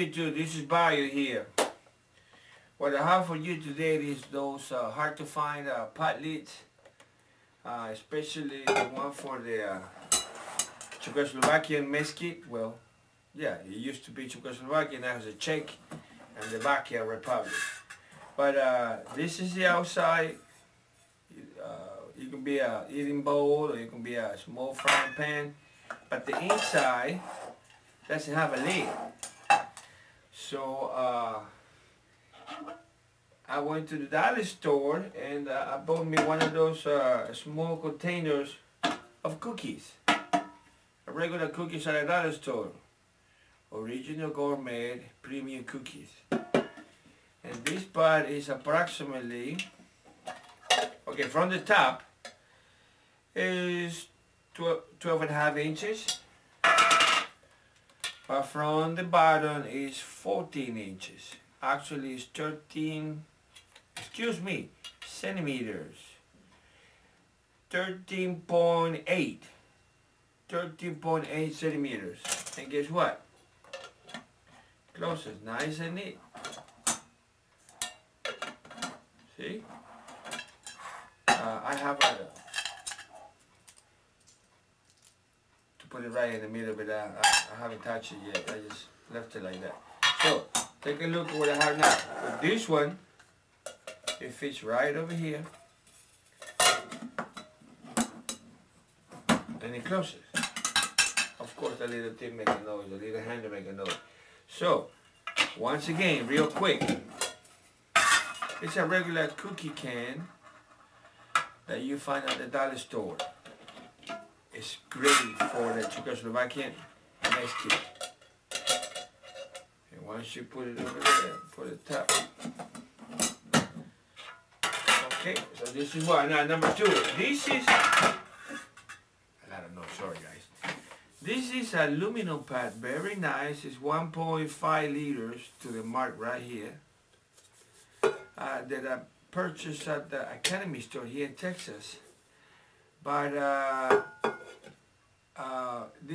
YouTube? This is Bayu here. What I have for you today is those uh, hard to find uh, pot lids, uh, especially the one for the uh, Czechoslovakian mess kit. Well, yeah, it used to be Czechoslovakia, now it's a Czech and the Slovakia Republic. But uh, this is the outside. Uh, it can be a eating bowl or it can be a small frying pan. But the inside doesn't have a lid. So uh, I went to the dollar store and uh, I bought me one of those uh, small containers of cookies. Regular cookies at a dollar store. Original gourmet premium cookies. And this part is approximately, okay, from the top is 12, 12 and a half inches. But from the bottom is 14 inches. Actually it's 13, excuse me, centimeters. 13.8. 13.8 centimeters. And guess what? Closes nice and neat. See? Uh, I have a put it right in the middle, but I, I, haven't touched it yet. I just left it like that. So, take a look at what I have now. This one, it fits right over here. And it closes. Of course, the little thing make a noise, the little handle make a noise. So, once again, real quick. It's a regular cookie can that you find at the dollar store is great for the Czechoslovakian mess kit. And once you put it over there, put it top. Okay, so this is one. Now number two, this is, I don't know, sorry guys. This is aluminum pad, very nice. It's 1.5 liters to the mark right here. Uh, that I purchased at the Academy store here in Texas. But uh,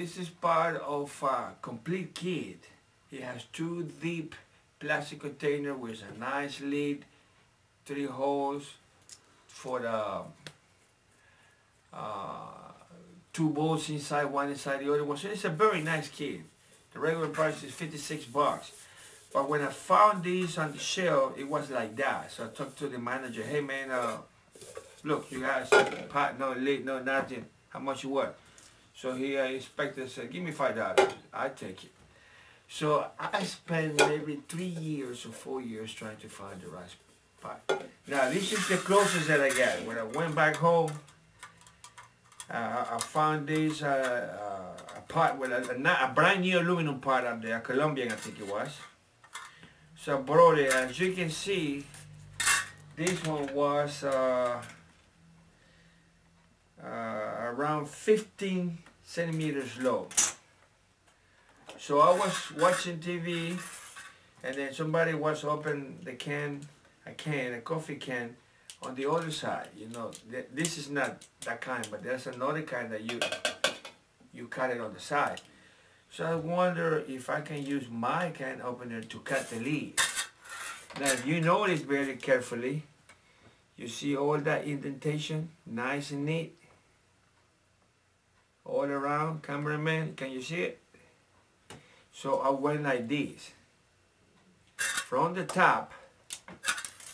this is part of a complete kit. It has two deep plastic container with a nice lid, three holes for the uh, two bowls inside, one inside the other one. So it's a very nice kit. The regular price is 56 bucks. But when I found these on the shelf, it was like that. So I talked to the manager, hey man, uh, look, you guys, pot, no lid, no nothing. How much you want? So he uh, inspected said, give me five dollars. I take it. So I spent maybe three years or four years trying to find the right pot. Now this is the closest that I got. When I went back home, uh, I found this uh, uh, a pot with a, a, brand new aluminum pot up there, Colombian I think it was. So I brought it. As you can see, this one was uh, around 15 centimeters low. So I was watching TV and then somebody was open the can, a can, a coffee can on the other side. You know, th this is not that kind, but there's another kind that you you cut it on the side. So I wonder if I can use my can opener to cut the lid. Now if you notice very carefully, you see all that indentation, nice and neat all around cameraman can you see it? So I went like this. From the top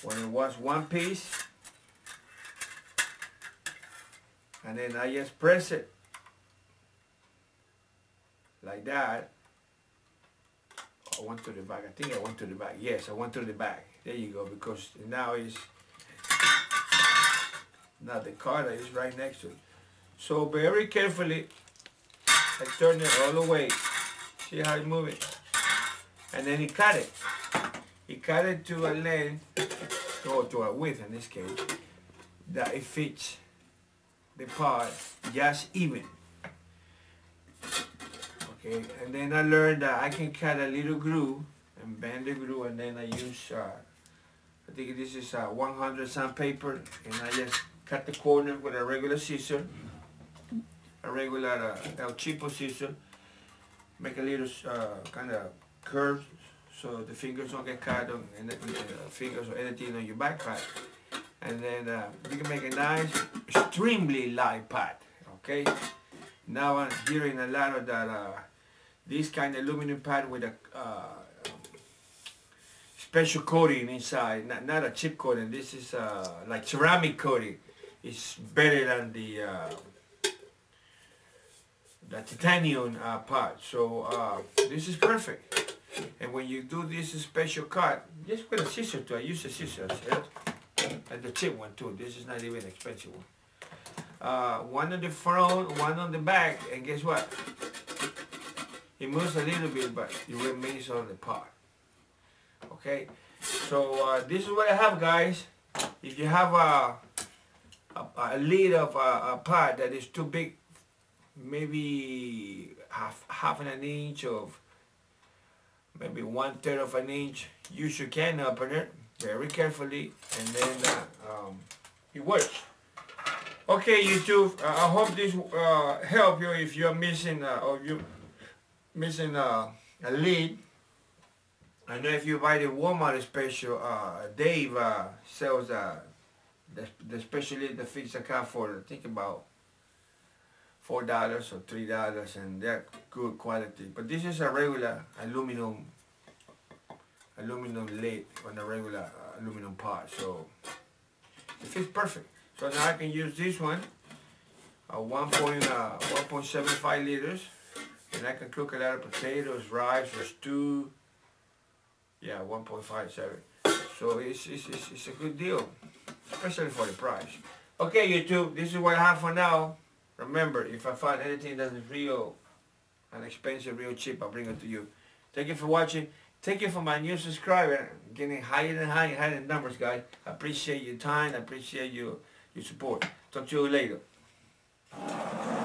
when it was one piece and then I just press it like that. I went to the back. I think I went to the back. Yes I went to the back. There you go because now it's now the card is right next to it so very carefully, I turn it all the way. See how it? And then he cut it. He cut it to a length, or to a width in this case, that it fits the part just even. Okay, and then I learned that I can cut a little groove and bend the groove and then I use, uh, I think this is a 100 sandpaper and I just cut the corner with a regular scissor a regular uh, Cheapo scissor, make a little uh, kind of curve so the fingers don't get cut on the fingers or anything on your backpack. And then uh, you can make a nice, extremely light pad. Okay. Now I'm hearing a lot of that. Uh, this kind of aluminum pad with a uh, special coating inside, not, not a chip coating. This is uh, like ceramic coating. It's better than the uh, the titanium uh, part. So uh, this is perfect. And when you do this special cut, just put a scissor to. I use a scissor, and the cheap one too. This is not even expensive one. Uh, one on the front, one on the back, and guess what? It moves a little bit, but it remains on the part. Okay, so uh, this is what I have, guys. If you have a a, a lid of a, a pot that is too big maybe half half an inch of maybe one third of an inch. Use your can opener very carefully and then uh, um, it works okay YouTube uh, I hope this uh, help you if you're missing uh, or you missing uh, a lid I know if you buy the Walmart special uh, Dave sells the, the special lid that fits the car for think about four dollars or three dollars and they're good quality. But this is a regular aluminum aluminum lid on a regular uh, aluminum pot so it fits perfect. So now I can use this one uh, 1.75 uh, liters and I can cook a lot of potatoes rice or stew. Yeah 1.57 so it's, it's, it's, it's a good deal especially for the price. Okay YouTube this is what I have for now Remember, if I find anything that is real and expensive, real cheap, I'll bring it to you. Thank you for watching. Thank you for my new subscriber. Getting higher and higher and higher in numbers, guys. I appreciate your time. I appreciate your, your support. Talk to you later.